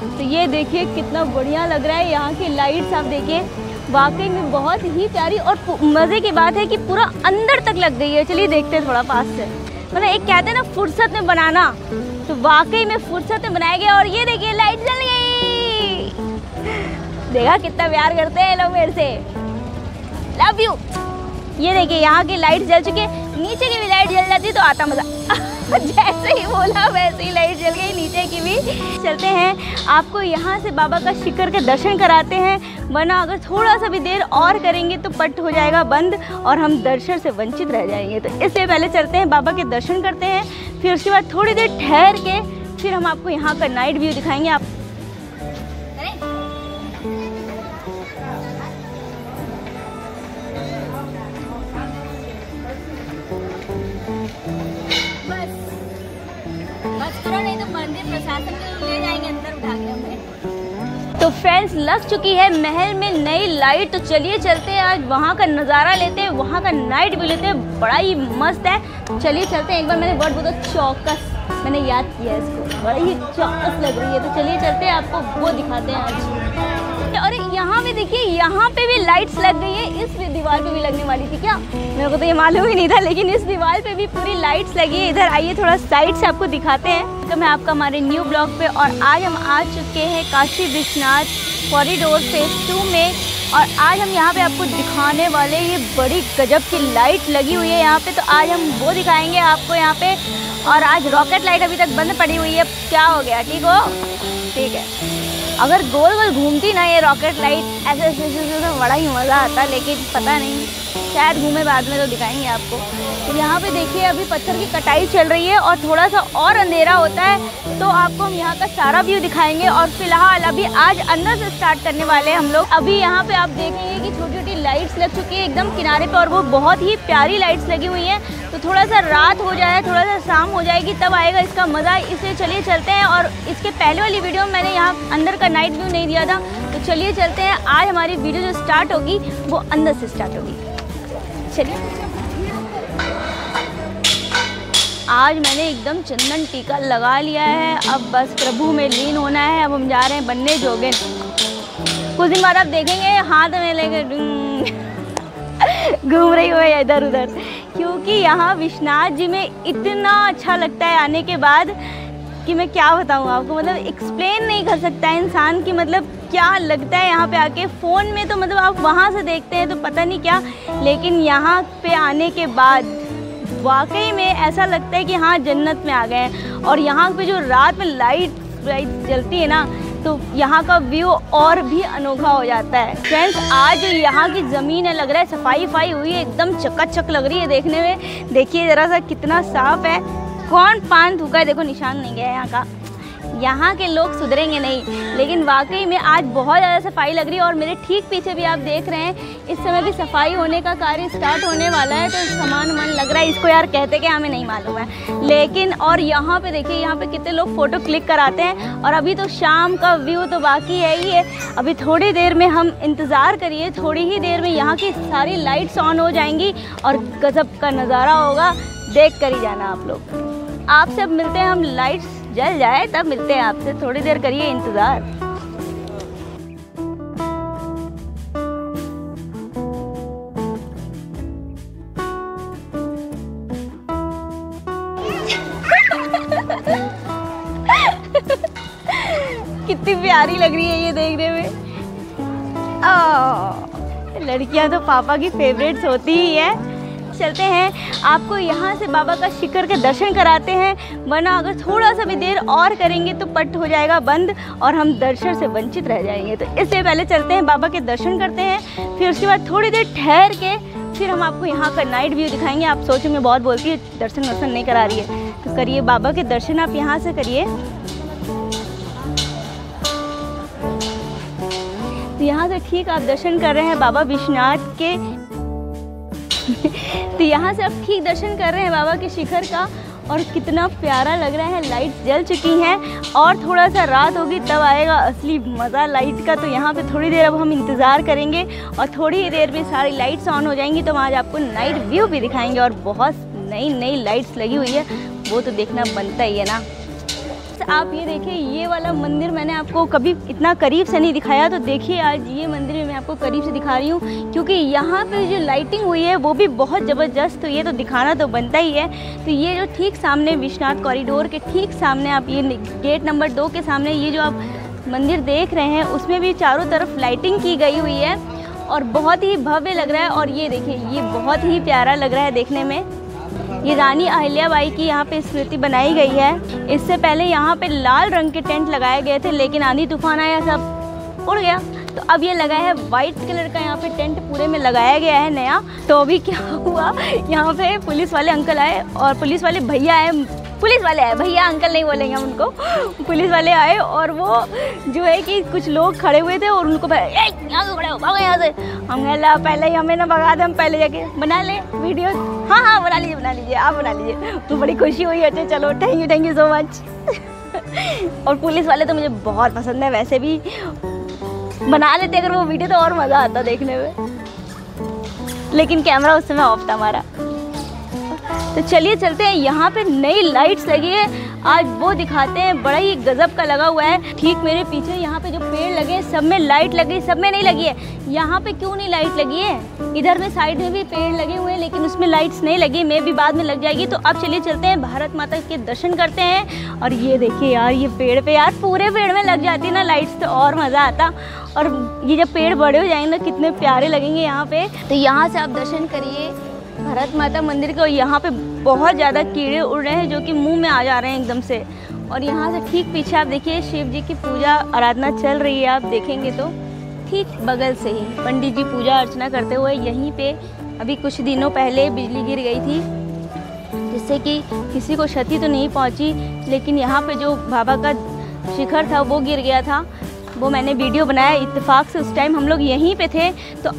तो ये देखिए कितना बढ़िया लग रहा है यहाँ की लाइट्स आप देखिए। वाकई में बहुत ही प्यारी और मज़े की बात है कि पूरा अंदर तक लग गई है। चलिए देखते हैं थोड़ा पास से। मतलब एक कहते हैं ना, फुर्सत में बनाना। तो वाकई में फुर्सत में बनाया गया और ये देखिए लाइट जल गई। देखा कितना प्यार करते हैं लोग मेरे से। लव यू ये देखिए, यहाँ की लाइट जल चुकी है। नीचे की भी लाइट जल जाती तो आता मज़ा। जैसे ही बोला, वैसे ही लाइट जल गई नीचे की भी। चलते हैं। आपको यहाँ से बाबा का शिखर के दर्शन कराते हैं। वरना अगर थोड़ा सा भी देर और करेंगे तो पट हो जाएगा बंद और हम दर्शन से वंचित रह जाएँगे। तो इससे पहले चलते हैं, बाबा के दर्शन करते हैं। फिर उसके बाद थोड़ी देर ठहर के, फिर हम आपको यहाँ का नाइट व्यू दिखाएँगे। आप तो फ्रेंड्स लग चुकी है, महल में नई लाइट तो चलिए चलते हैं आज, वहाँ का नज़ारा लेते हैं, वहाँ का नाइट भी लेते हैं, बड़ा ही मस्त है। चलिए चलते हैं, एक बार मैंने वर्ड बोला, चौकस, मैंने याद किया इसको, बड़ा ही चौकस लग रही है। तो चलिए चलते हैं, आपको वो दिखाते हैं आज। और यहाँ पे देखिए, यहाँ पे भी लाइट्स लग गई है। इस दीवार पे भी लगने वाली थी क्या? मेरे को तो ये मालूम ही नहीं था, लेकिन इस दीवार पे भी पूरी लाइट्स लगी है। इधर आइए, थोड़ा साइड से आपको दिखाते हैं। तो मैं आपका हमारे न्यू ब्लॉग पे, और आज हम आ चुके हैं Kashi Vishwanath corridor phase two में। और आज हम यहाँ पे आपको दिखाने वाले ये बड़ी गजब की लाइट लगी हुई है यहाँ पे। तो आज हम वो दिखाएँगे आपको यहाँ पे। और आज रॉकेट लाइट अभी तक बंद पड़ी हुई है। क्या हो गया, ठीक हो? ठीक है। अगर गोल गोल घूमती ना ये रॉकेट लाइट ऐसे ऐसे ऐसे तो बड़ा ही मज़ा आता लेकिन पता नहीं शायद घूमे बाद में तो दिखाएँगे आपको। तो यहाँ पे देखिए अभी पत्थर की कटाई चल रही है और थोड़ा सा और अंधेरा होता है तो आपको हम यहाँ का सारा व्यू दिखाएँगे और फ़िलहाल अभी आज अंदर से स्टार्ट करने वाले हैं हम लोग। अभी यहाँ पे आप देखेंगे कि छोटी छोटी लाइट्स लग चुकी है एकदम किनारे पे और वो बहुत ही प्यारी लाइट्स लगी हुई हैं। थोड़ा सा रात हो जाए थोड़ा सा शाम हो जाएगी, तब आएगा इसका मज़ा। इसलिए चलिए चलते हैं और इसके पहले वाली वीडियो में मैंने यहाँ अंदर का नाइट व्यू नहीं दिया था। तो चलिए चलते हैं। आज हमारी वीडियो जो स्टार्ट होगी, वो अंदर से स्टार्ट होगी। चलिए। आज मैंने एकदम चंदन टीका लगा लिया है। अब बस प्रभु में लीन होना है। अब हम जा रहे हैं बनने जोगे। कुछ दिन बाद आप देखेंगे, हाथ में लेके घूम रही हुए इधर उधर क्योंकि यहाँ विश्वनाथ जी में इतना अच्छा लगता है आने के बाद कि मैं क्या बताऊँ आपको? मतलब एक्सप्लेन नहीं कर सकता है इंसान की मतलब क्या लगता है यहाँ पे आके। फ़ोन में तो मतलब आप वहाँ से देखते हैं तो पता नहीं क्या, लेकिन यहाँ पे आने के बाद वाकई में ऐसा लगता है कि हाँ जन्नत में आ गए हैं। और यहाँ पे जो रात में लाइट लाइट जलती है ना तो यहाँ का व्यू और भी अनोखा हो जाता है। फ्रेंड्स आज यहाँ की ज़मीन है, लग रहा है सफ़ाई फाई हुई है, एकदम चकाचक लग रही है देखने में। देखिए ज़रा सा कितना साफ़ है। कौन पान थूका है? देखो, निशान नहीं गया है यहाँ का। यहाँ के लोग सुधरेंगे नहीं। लेकिन वाकई में आज बहुत ज़्यादा सफ़ाई लग रही है और मेरे ठीक पीछे भी आप देख रहे हैं, इस समय भी सफ़ाई होने का कार्य स्टार्ट होने वाला है तो समान मन लग रहा है। इसको यार कहते क्या हमें नहीं मालूम है। लेकिन और यहाँ पे देखिए, यहाँ पे कितने लोग फ़ोटो क्लिक कराते हैं और अभी तो शाम का व्यू तो बाकी है ही है। अभी थोड़ी देर में हम इंतज़ार करिए, थोड़ी ही देर में यहाँ की सारी लाइट्स ऑन हो जाएँगी और गज़ब का नज़ारा होगा। देख कर ही जाना आप लोग। आपसे अब मिलते हैं हम लाइट्स जल जाए, तब मिलते हैं आपसे। थोड़ी देर करिए इंतज़ार। कितनी प्यारी लग रही है ये देखने में। लड़कियाँ तो पापा की फेवरेट्स होती ही है। चलते हैं। आपको यहाँ से बाबा का शिखर के दर्शन कराते हैं। वरना अगर थोड़ा सा भी देर और करेंगे तो पट हो जाएगा बंद और हम दर्शन से वंचित रह जाएँगे। तो इसलिए पहले चलते हैं, बाबा के दर्शन करते हैं। फिर उसके बाद थोड़ी देर ठहर के फिर हम आपको यहाँ का नाइट व्यू दिखाएँगे। आप सोचेंगे बहुत बोलती है, दर्शन वर्शन नहीं करा रही है। तो करिए बाबा के दर्शन, आप यहाँ से करिए। तो यहाँ से ठीक आप दर्शन कर रहे हैं बाबा विश्वनाथ के तो यहाँ से आप ठीक दर्शन कर रहे हैं बाबा के शिखर का, और कितना प्यारा लग रहा है लाइट जल चुकी हैं, और थोड़ा सा रात होगी, तब आएगा असली मज़ा लाइट का तो यहाँ पे थोड़ी देर अब हम इंतज़ार करेंगे, और थोड़ी ही देर में सारी लाइट्स ऑन हो जाएँगी तो हम आज आपको नाइट व्यू भी दिखाएँगे, और बहुत नई नई लाइट्स लगी हुई है, वो तो देखना बनता ही है ना। गाइस आप ये देखिए, ये वाला मंदिर मैंने आपको कभी इतना करीब से नहीं दिखाया तो देखिए आज ये मंदिर मैं आपको करीब से दिखा रही हूँ, क्योंकि यहाँ पे जो लाइटिंग हुई है, वो भी बहुत ज़बरदस्त हुई है तो दिखाना तो बनता ही है। तो ये जो ठीक सामने विश्वनाथ कॉरिडोर के ठीक सामने आप ये गेट नंबर दो के सामने ये जो आप मंदिर देख रहे हैं, उसमें भी चारों तरफ़ लाइटिंग की गई हुई है, और बहुत ही भव्य लग रहा है, और ये देखिए, ये बहुत ही प्यारा लग रहा है देखने में। ये रानी अहिल्याबाई की यहाँ पे स्मृति बनाई गई है। इससे पहले यहाँ पे लाल रंग के टेंट लगाए गए थे, लेकिन आंधी तूफ़ान आया, सब उड़ गया। तो अब ये लगा है वाइट कलर का यहाँ पे टेंट पूरे में लगाया गया है नया। तो अभी क्या हुआ, यहाँ पे पुलिस वाले अंकल आए और पुलिस वाले भैया आए पुलिस वाले आए, भैया अंकल नहीं बोलेंगे हम उनको। पुलिस वाले आए और वो जो है कि कुछ लोग खड़े हुए थे और उनको यहाँ से हम कह पहले ही हमें ना भगा दे, हम पहले जाके बना ले वीडियो। हाँ हाँ बना लीजिए बना लीजिए, आप बना लीजिए। तो बड़ी खुशी हुई अच्छा चलो thank you thank you so much और पुलिस वाले तो मुझे बहुत पसंद है, वैसे भी बना लेते, अगर वो वीडियो तो और मज़ा आता देखने में। लेकिन कैमरा उस समय ऑफ़ था हमारा। तो चलिए चलते हैं। यहाँ पे नई लाइट्स लगी है। आज वो दिखाते हैं। बड़ा ही गजब का लगा हुआ है। ठीक मेरे पीछे यहाँ पे जो पेड़ लगे हैं, सब में लाइट लगी, सब में नहीं लगी है। यहाँ पे क्यों नहीं लाइट लगी है? इधर में साइड में भी पेड़ लगे हुए हैं, लेकिन उसमें लाइट्स नहीं लगी। मे भी बाद में लग जाएगी। तो अब चलिए चलते हैं। भारत माता के दर्शन करते हैं। और ये देखिए यार, ये पेड़ पे यार, पूरे पेड़ में लग जाती ना लाइट्स तो और मज़ा आता। और ये जब पेड़ बड़े हो जाएँगे ना, कितने प्यारे लगेंगे यहाँ पे। तो यहाँ से आप दर्शन करिए। भारत माता मंदिर के और यहाँ पे बहुत ज़्यादा कीड़े उड़ रहे हैं जो कि मुँह में आ जा रहे हैं एकदम से। और यहाँ से ठीक पीछे आप देखिए, शिव जी की पूजा आराधना चल रही है, आप देखेंगे तो। ठीक बगल से ही पंडित जी पूजा अर्चना करते हुए यहीं पे अभी कुछ दिनों पहले बिजली गिर गई थी, जिससे कि किसी को क्षति तो नहीं पहुँची, लेकिन यहाँ पे जो बाबा का शिखर था वो गिर गया था। वो मैंने वीडियो बनाया, इत्तेफाक से उस टाइम हम लोग यहीं पे थे तो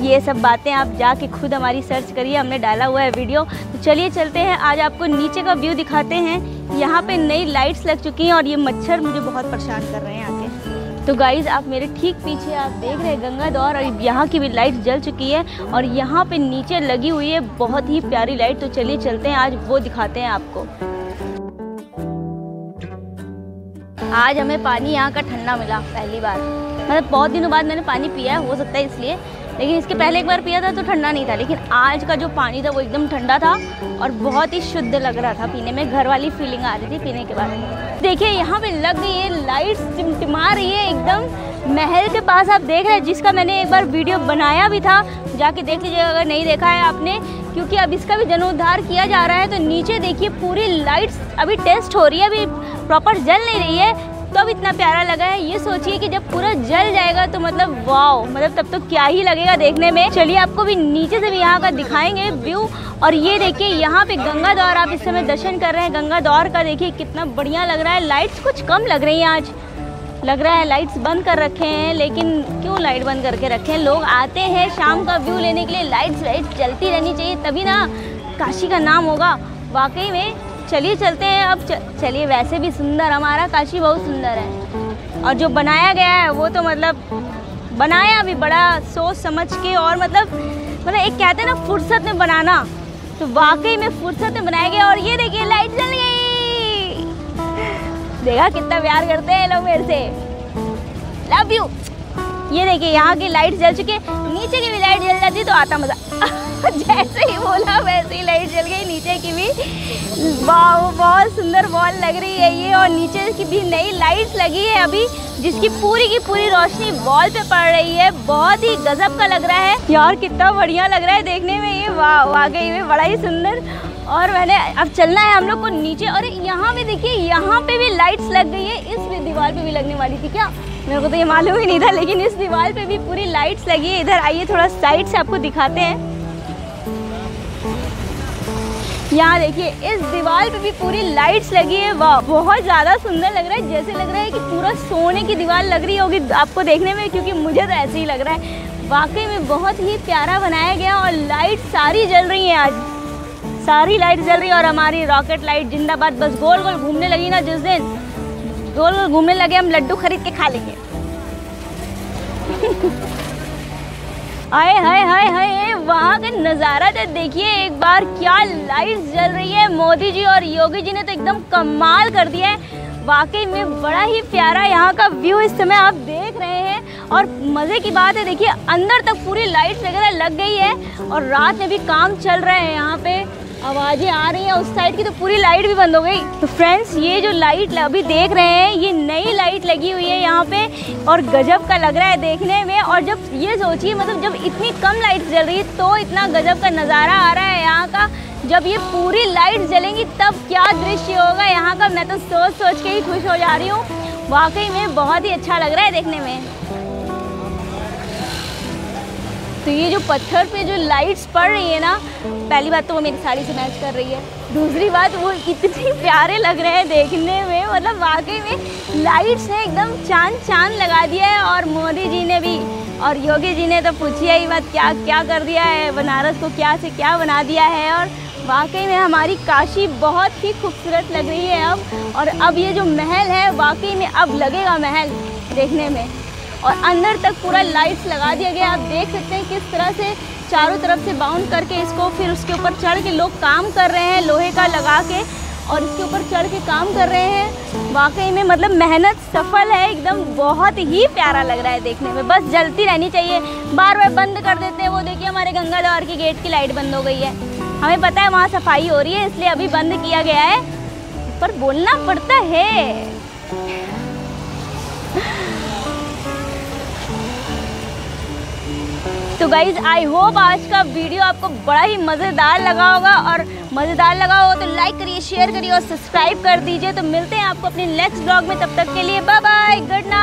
ये सब बातें आप जाके खुद हमारी सर्च करिए, हमने डाला हुआ है वीडियो तो चलिए चलते हैं, आज आपको नीचे का व्यू दिखाते हैं। यहाँ पे नई लाइट्स लग चुकी हैं और ये मच्छर मुझे बहुत परेशान कर रहे हैं आके। तो गाइज़ आप मेरे ठीक पीछे आप देख रहे हैं गंगा दौर और यहाँ की भी लाइट जल चुकी है और यहाँ पे नीचे लगी हुई है बहुत ही प्यारी लाइट तो चलिए चलते हैं, आज वो दिखाते हैं आपको। आज हमें पानी यहाँ का ठंडा मिला, पहली बार। मतलब बहुत दिनों बाद मैंने पानी पिया है, हो सकता है इसलिए। लेकिन इसके पहले एक बार पिया था तो ठंडा नहीं था, लेकिन आज का जो पानी था वो एकदम ठंडा था और बहुत ही शुद्ध लग रहा था पीने में। घर वाली फीलिंग आ रही थी पीने के बाद देखिए, यहाँ पे लग गई है लाइट टिमटिमा रही है एकदम। महल के पास आप देख रहे हैं, जिसका मैंने एक बार वीडियो बनाया भी था। जाके देख लीजिए अगर नहीं देखा है आपने, क्योंकि अब इसका भी जनोद्धार किया जा रहा है। तो नीचे देखिए, पूरी लाइट्स अभी टेस्ट हो रही है, अभी प्रॉपर जल नहीं रही है। तो अब इतना प्यारा लगा है, ये सोचिए कि जब पूरा जल जाएगा तो मतलब वाओ मतलब तब तो क्या ही लगेगा देखने में। चलिए आपको भी नीचे से भी यहाँ का दिखाएँगे व्यू। और ये देखिए, यहाँ पे गंगा दौर, आप इस समय दर्शन कर रहे हैं गंगा दौर का। देखिए, कितना बढ़िया लग रहा है। लाइट्स कुछ कम लग रही हैं आज। लग रहा है लाइट्स बंद कर रखे हैं, लेकिन क्यों लाइट बंद करके रखे हैं? लोग आते हैं शाम का व्यू लेने के लिए। लाइट्स लाइट चलती रहनी चाहिए, तभी ना काशी का नाम होगा। वाकई में चलिए चलते हैं अब चलिए वैसे भी सुंदर, हमारा काशी बहुत सुंदर है। और जो बनाया गया है, वो तो मतलब बनाया भी बड़ा सोच समझ के और मतलब मतलब एक कहते हैं ना, फुर्सत में बनाना। तो वाकई में फुर्सत में बनाया गया और ये देखिए, लाइट जल गई। देखा कितना प्यार करते हैं लोग मेरे से। लव यू ये देखिए, यहाँ की लाइट जल चुकी है। नीचे की भी लाइट जल जाती तो आता मज़ा। जैसे ही बोला, वैसे ही लाइट जल गई, नीचे की भी। वाह, बहुत सुंदर वॉल लग रही है ये, और नीचे की भी नई लाइट्स लगी है अभी, जिसकी पूरी की पूरी रोशनी वॉल पे पड़ रही है। बहुत ही गजब का लग रहा है। यार, कितना बढ़िया लग रहा है देखने में ये। वाह, वाकई में बड़ा ही सुंदर। और मैंने, अब चलना है हम लोग को नीचे। और यहाँ पे देखिए, यहाँ पे भी लाइट्स लग गई है। इस दीवार पे भी लगने वाली थी क्या? मेरे को तो ये मालूम ही नहीं था, लेकिन इस दीवार पे भी पूरी लाइट्स लगी है। इधर आइए, थोड़ा साइड से आपको दिखाते हैं। यहाँ देखिए, इस दीवार पे भी पूरी लाइट्स लगी है। वाह, बहुत ज़्यादा सुंदर लग रहा है, जैसे लग रहा है कि पूरा सोने की दीवार लग रही होगी आपको देखने में, क्योंकि मुझे तो ऐसे ही लग रहा है। वाकई में बहुत ही प्यारा बनाया गया और लाइट सारी जल रही हैं आज। सारी लाइट जल रही है और हमारी रॉकेट लाइट जिंदाबाद, बस गोल गोल घूमने लगी ना जिस दिन। गोल गोल घूमने लगे, हम लड्डू खरीद के खा लेंगे। हाय हाय हाय हाय वहाँ का नज़ारा तो देखिए, एक बार क्या लाइट जल रही है। मोदी जी और योगी जी ने तो एकदम कमाल कर दिया है। वाकई में बड़ा ही प्यारा यहाँ का व्यू इस समय आप देख रहे हैं। और मज़े की बात है, देखिए, अंदर तक पूरी लाइट्स वगैरह लग गई है। और रात में भी काम चल रहा है यहाँ पे। आवाज़ें आ रही हैं, उस साइड की तो पूरी लाइट भी बंद हो गई। तो फ्रेंड्स ये जो लाइट अभी देख रहे हैं, ये नई लाइट लगी हुई है यहाँ पे, और गजब का लग रहा है देखने में। और जब ये सोचिए मतलब जब इतनी कम लाइट जल रही है तो इतना गजब का नज़ारा आ रहा है यहाँ का। जब ये पूरी लाइट जलेंगी, तब क्या दृश्य होगा यहाँ का? मैं तो सोच सोच के ही खुश हो जा रही हूँ। वाकई में बहुत ही अच्छा लग रहा है देखने में। तो ये जो पत्थर पे जो लाइट्स पड़ रही है ना, पहली बात तो वो मेरी साड़ी से मैच कर रही है। दूसरी बात, वो इतने प्यारे लग रहे हैं देखने में मतलब वाकई में लाइट्स ने एकदम चाँद चाँद लगा दिया है और मोदी जी ने भी, और योगी जी ने तो पूछिए ही बात क्या क्या कर दिया है, बनारस को क्या से क्या बना दिया है, और वाकई में हमारी काशी बहुत ही खूबसूरत लग रही है अब, और अब ये जो महल है, वाकई में अब लगेगा महल देखने में। और अंदर तक पूरा लाइट्स लगा दिया गया। आप देख सकते हैं किस तरह से चारों तरफ़ से बाउंड करके इसको फिर उसके ऊपर चढ़ के लोग काम कर रहे हैं, लोहे का लगा के, और इसके ऊपर चढ़ के काम कर रहे हैं। वाकई में मतलब मेहनत सफल है, एकदम बहुत ही प्यारा लग रहा है देखने में। बस जलती रहनी चाहिए। बार बार बंद कर देते हैं वो। देखिए हमारे गंगा द्वार की गेट की लाइट बंद हो गई है। हमें पता है वहाँ सफ़ाई हो रही है, इसलिए अभी बंद किया गया है। पर बोलना पड़ता है। तो गाइज़ आई होप आज का वीडियो आपको बड़ा ही मज़ेदार लगा होगा और मज़ेदार लगा होगा तो लाइक करिए शेयर करिए और सब्सक्राइब कर दीजिए। तो मिलते हैं आपको अपने नेक्स्ट ब्लॉग में। तब तक के लिए बाय बाय गुड नाइट